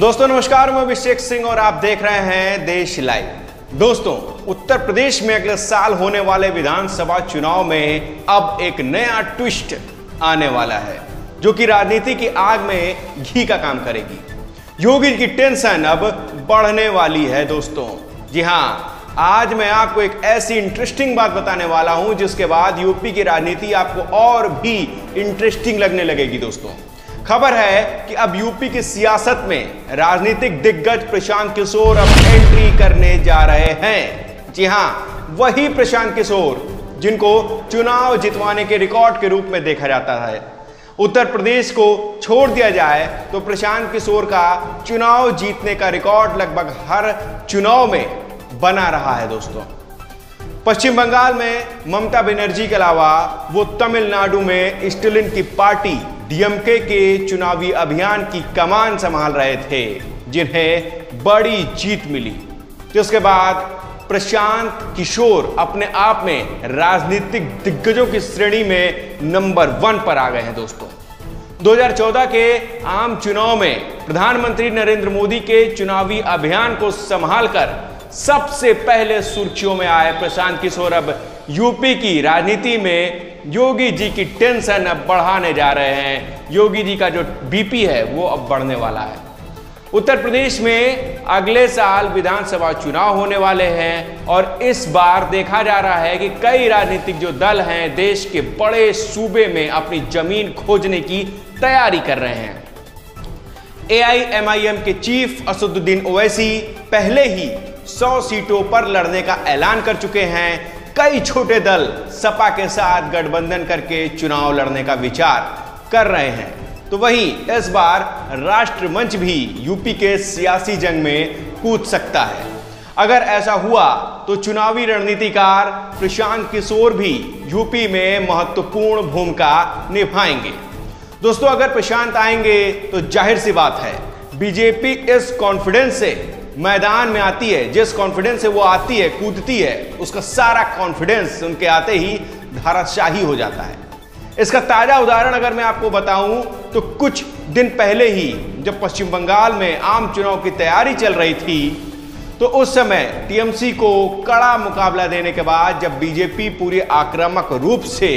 दोस्तों, नमस्कार, मैं अभिषेक सिंह और आप देख रहे हैं देश लाइव। दोस्तों, उत्तर प्रदेश में अगले साल होने वाले विधानसभा चुनाव में अब एक नया ट्विस्ट आने वाला है, जो कि राजनीति की आग में घी का काम करेगी। योगी की टेंशन अब बढ़ने वाली है, दोस्तों। जी हाँ, आज मैं आपको एक ऐसी इंटरेस्टिंग बात बताने वाला हूँ, जिसके बाद यूपी की राजनीति आपको और भी इंटरेस्टिंग लगने लगेगी, दोस्तों। खबर है कि अब यूपी की सियासत में राजनीतिक दिग्गज प्रशांत किशोर अब एंट्री करने जा रहे हैं। जी हाँ, वही प्रशांत किशोर जिनको चुनाव जितवाने के रिकॉर्ड के रूप में देखा जाता है। उत्तर प्रदेश को छोड़ दिया जाए तो प्रशांत किशोर का चुनाव जीतने का रिकॉर्ड लगभग हर चुनाव में बना रहा है दोस्तों। पश्चिम बंगाल में ममता बनर्जी के अलावा वो तमिलनाडु में स्टिलिन की पार्टी डीएमके के चुनावी अभियान की कमान संभाल रहे थे, जिन्हें बड़ी जीत मिली। जिसके बाद प्रशांत किशोर अपने आप में राजनीतिक दिग्गजों की श्रेणी में नंबर वन पर आ गए हैं दोस्तों। 2014 के आम चुनाव में प्रधानमंत्री नरेंद्र मोदी के चुनावी अभियान को संभालकर सबसे पहले सुर्खियों में आए प्रशांत किशोर। अब यूपी की राजनीति में योगी जी की टेंशन अब बढ़ाने जा रहे हैं। योगी जी का जो बीपी है, वो अब बढ़ने वाला है। उत्तर प्रदेश में अगले साल विधानसभा चुनाव होने वाले हैं और इस बार देखा जा रहा है कि कई राजनीतिक जो दल हैं, देश के बड़े सूबे में अपनी ज़मीन खोजने की तैयारी कर रहे हैं। एआईएमआईएम के चीफ असदुद्दीन ओवैसी पहले ही 100 सीटों पर लड़ने का ऐलान कर चुके हैं। कई छोटे दल सपा के साथ गठबंधन करके चुनाव लड़ने का विचार कर रहे हैं। तो वहीं इस बार राष्ट्रमंच भी यूपी के सियासी जंग में कूद सकता है। अगर ऐसा हुआ तो चुनावी रणनीतिकार प्रशांत किशोर भी यूपी में महत्वपूर्ण भूमिका निभाएँगे। दोस्तों, अगर प्रशांत आएँगे तो ज़ाहिर सी बात है, बीजेपी इस कॉन्फिडेंस से मैदान में आती है, जिस कॉन्फिडेंस से वो आती है, कूदती है, उसका सारा कॉन्फिडेंस उनके आते ही धाराशाही हो जाता है। इसका ताज़ा उदाहरण अगर मैं आपको बताऊँ तो कुछ दिन पहले ही जब पश्चिम बंगाल में आम चुनाव की तैयारी चल रही थी तो उस समय टीएमसी को कड़ा मुकाबला देने के बाद जब बीजेपी पूरे आक्रामक रूप से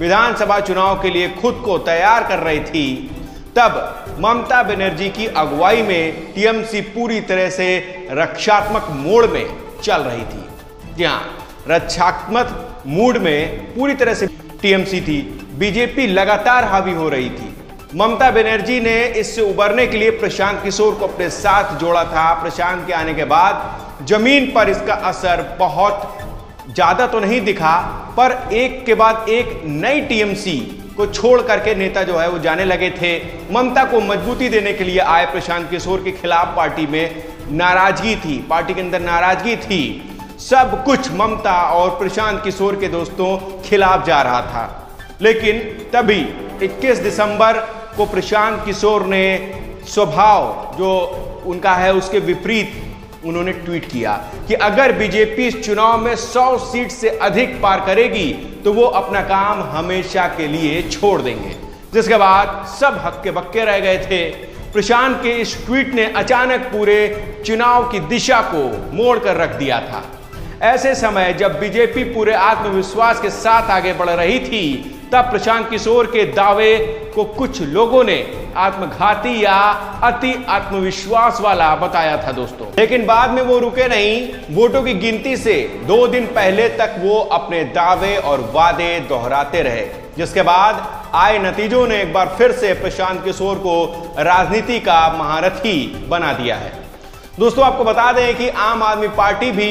विधानसभा चुनाव के लिए खुद को तैयार कर रही थी तब ममता बनर्जी की अगुवाई में टीएमसी पूरी तरह से रक्षात्मक मोड में चल रही थी। जी रक्षात्मक मूड में पूरी तरह से टीएमसी थी। बीजेपी लगातार हावी हो रही थी। ममता बनर्जी ने इससे उबरने के लिए प्रशांत किशोर को अपने साथ जोड़ा था। प्रशांत के आने के बाद ज़मीन पर इसका असर बहुत ज़्यादा तो नहीं दिखा, पर एक के बाद एक नई टीएमसी को छोड़ करके नेता जो है वो जाने लगे थे। ममता को मजबूती देने के लिए आए प्रशांत किशोर के खिलाफ पार्टी में नाराज़गी थी। पार्टी के अंदर नाराज़गी थी। सब कुछ ममता और प्रशांत किशोर के दोस्तों खिलाफ जा रहा था। लेकिन तभी 21 दिसंबर को प्रशांत किशोर ने स्वभाव जो उनका है उसके विपरीत उन्होंने ट्वीट किया कि अगर बीजेपी इस चुनाव में 100 सीट से अधिक पार करेगी तो वो अपना काम हमेशा के लिए छोड़ देंगे। जिसके बाद सब हक्के बक्के रह गए थे। प्रशांत के इस ट्वीट ने अचानक पूरे चुनाव की दिशा को मोड़ कर रख दिया था। ऐसे समय जब बीजेपी पूरे आत्मविश्वास के साथ आगे बढ़ रही थी तब प्रशांत किशोर के दावे को कुछ लोगों ने आत्मघाती या अति आत्मविश्वास वाला बताया था दोस्तों। लेकिन बाद में वो रुके नहीं। वोटों की गिनती से दो दिन पहले तक वो अपने दावे और वादे दोहराते रहे, जिसके बाद आए नतीजों ने एक बार फिर से प्रशांत किशोर को राजनीति का महारथी बना दिया है। दोस्तों, आपको बता दें कि आम आदमी पार्टी भी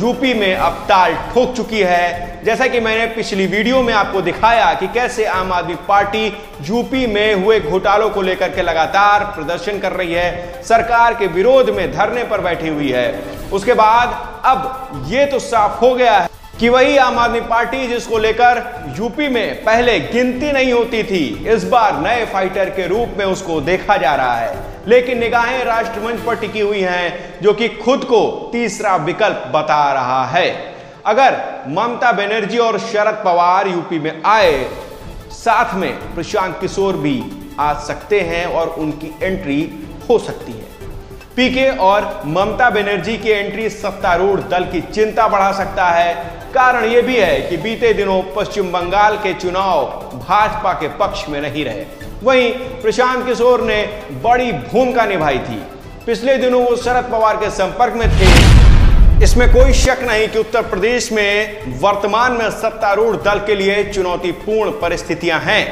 यूपी में अब ताल ठोक चुकी है। जैसा कि मैंने पिछली वीडियो में आपको दिखाया कि कैसे आम आदमी पार्टी यूपी में हुए घोटालों को लेकर के लगातार प्रदर्शन कर रही है। सरकार के विरोध में धरने पर बैठी हुई है। उसके बाद अब ये तो साफ़ हो गया है। कि वही आम आदमी पार्टी जिसको लेकर यूपी में पहले गिनती नहीं होती थी, इस बार नए फाइटर के रूप में उसको देखा जा रहा है। लेकिन निगाहें राष्ट्रमंच पर टिकी हुई हैं, जो कि खुद को तीसरा विकल्प बता रहा है। अगर ममता बनर्जी और शरद पवार यूपी में आए, साथ में प्रशांत किशोर भी आ सकते हैं और उनकी एंट्री हो सकती है। पीके और ममता बनर्जी की एंट्री सत्तारूढ़ दल की चिंता बढ़ा सकता है। कारण यह भी है कि बीते दिनों पश्चिम बंगाल के चुनाव भाजपा के पक्ष में नहीं रहे। वहीं प्रशांत किशोर ने बड़ी भूमिका निभाई थी। पिछले दिनों वो शरद पवार के संपर्क में थे। इसमें कोई शक नहीं कि उत्तर प्रदेश में वर्तमान में सत्तारूढ़ दल के लिए चुनौतीपूर्ण परिस्थितियाँ हैं।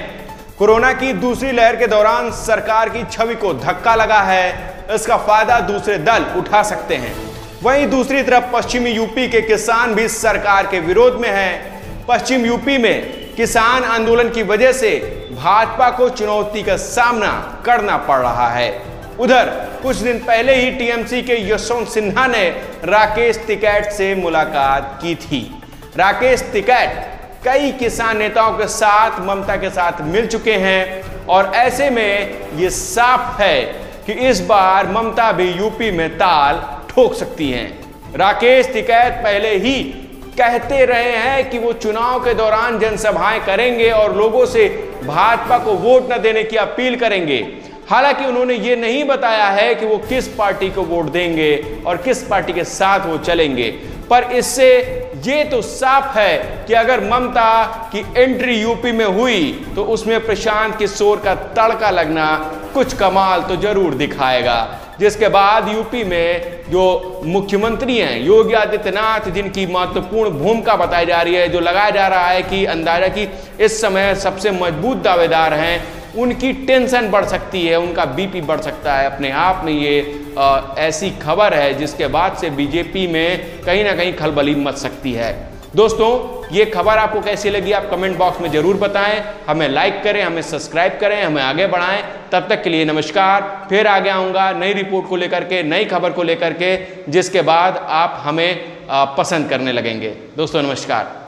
कोरोना की दूसरी लहर के दौरान सरकार की छवि को धक्का लगा है। इसका फ़ायदा दूसरे दल उठा सकते हैं। वहीं दूसरी तरफ़ पश्चिमी यूपी के किसान भी सरकार के विरोध में हैं। पश्चिम यूपी में किसान आंदोलन की वजह से भाजपा को चुनौती का सामना करना पड़ रहा है। उधर, कुछ दिन पहले ही टीएमसी के यशवंत सिन्हा ने राकेश टिकैत से मुलाकात की थी। राकेश टिकैत कई किसान नेताओं के साथ, ममता के साथ मिल चुके हैं और ऐसे में ये साफ़ है कि इस बार ममता भी यूपी में ताल ठोक सकती हैं। राकेश टिकैत पहले ही कहते रहे हैं कि वो चुनाव के दौरान जनसभाएँ करेंगे और लोगों से भाजपा को वोट न देने की अपील करेंगे। हालाँकि उन्होंने ये नहीं बताया है कि वो किस पार्टी को वोट देंगे और किस पार्टी के साथ वो चलेंगे। पर इससे ये तो साफ़ है कि अगर ममता की एंट्री यूपी में हुई तो उसमें प्रशांत किशोर का तड़का लगना कुछ कमाल तो ज़रूर दिखाएगा। जिसके बाद यूपी में जो मुख्यमंत्री हैं योगी आदित्यनाथ जिनकी महत्वपूर्ण भूमिका बताई जा रही है जो लगाया जा रहा है कि अंदाज़ा कि इस समय सबसे मज़बूत दावेदार हैं उनकी टेंशन बढ़ सकती है उनका बीपी बढ़ सकता है। अपने आप में ये आ, ऐसी खबर है जिसके बाद से बीजेपी में कहीं ना कहीं खलबली मच सकती है। दोस्तों ये खबर आपको कैसी लगी आप कमेंट बॉक्स में ज़रूर बताएँ। हमें लाइक करें, हमें सब्सक्राइब करें, हमें आगे बढ़ाएँ। तब तक के लिए नमस्कार। फिर आगे आऊँगा नई रिपोर्ट को लेकर के, नई खबर को लेकर के, जिसके बाद आप हमें पसंद करने लगेंगे। दोस्तों, नमस्कार।